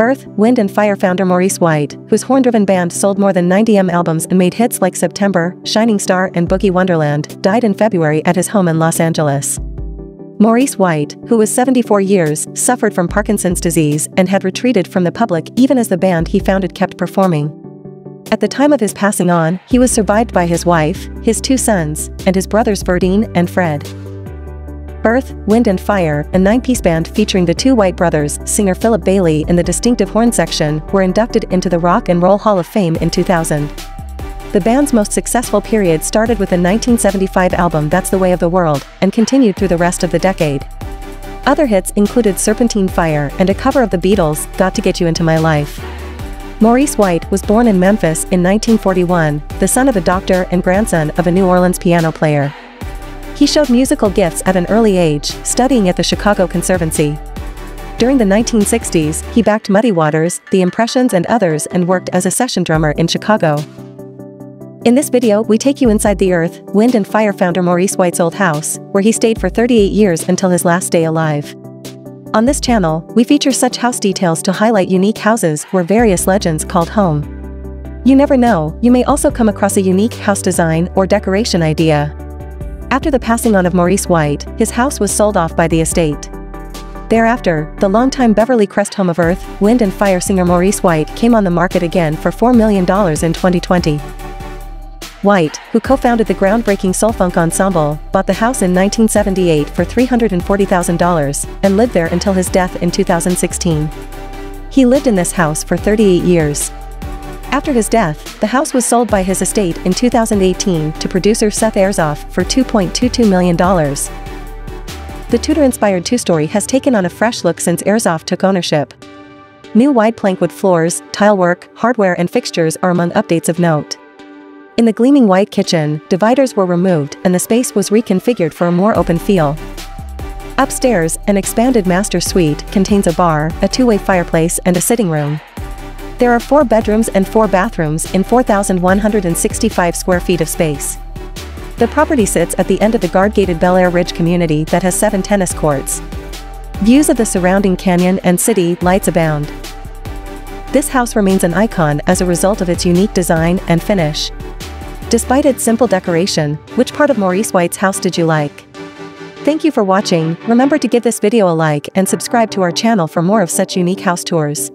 Earth, Wind and Fire founder Maurice White, whose horn-driven band sold more than 90M albums and made hits like September, Shining Star and Boogie Wonderland, died in February at his home in Los Angeles. Maurice White, who was 74 years, suffered from Parkinson's disease and had retreated from the public even as the band he founded kept performing. At the time of his passing on, he was survived by his wife, his two sons, and his brothers Verdine and Fred. Earth, Wind and Fire, a nine-piece band featuring the two White brothers, singer Philip Bailey in the distinctive horn section, were inducted into the Rock and Roll Hall of Fame in 2000. The band's most successful period started with the 1975 album That's the Way of the World, and continued through the rest of the decade. Other hits included Serpentine Fire and a cover of the Beatles' Got to Get You Into My Life. Maurice White was born in Memphis in 1941, the son of a doctor and grandson of a New Orleans piano player. He showed musical gifts at an early age, studying at the Chicago Conservatory. During the 1960s, he backed Muddy Waters, The Impressions and others and worked as a session drummer in Chicago. In this video we take you inside the Earth, Wind and Fire founder Maurice White's old house, where he stayed for 38 years until his last day alive. On this channel, we feature such house details to highlight unique houses where various legends called home. You never know, you may also come across a unique house design or decoration idea. After the passing on of Maurice White, his house was sold off by the estate. Thereafter, the longtime Beverly Crest home of Earth, Wind and Fire singer Maurice White came on the market again for $4 million in 2020. White, who co-founded the groundbreaking soul-funk ensemble, bought the house in 1978 for $340,000 and lived there until his death in 2016. He lived in this house for 38 years. After his death, the house was sold by his estate in 2018 to producer Seth Airsoff for $2.22 million. The Tudor-inspired two-story has taken on a fresh look since Airsoft took ownership. New wide plankwood floors, tilework, hardware and fixtures are among updates of note. In the gleaming white kitchen, dividers were removed and the space was reconfigured for a more open feel. Upstairs, an expanded master suite contains a bar, a two-way fireplace and a sitting room. There are four bedrooms and four bathrooms in 4,165 square feet of space. The property sits at the end of the guard-gated Bel Air Ridge community that has seven tennis courts. Views of the surrounding canyon and city lights abound. This house remains an icon as a result of its unique design and finish. Despite its simple decoration, which part of Maurice White's house did you like? Thank you for watching, remember to give this video a like and subscribe to our channel for more of such unique house tours.